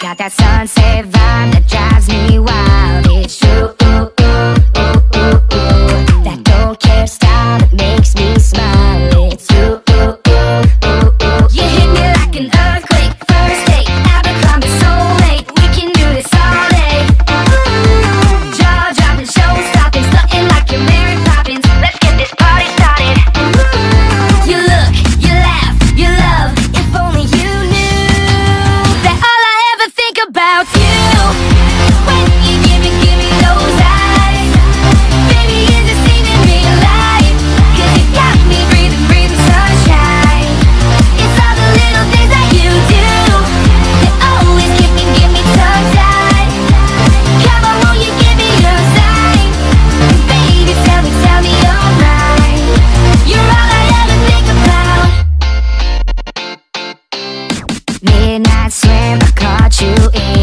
Got that sunset vibe that drives me wild. did not swim, I caught you in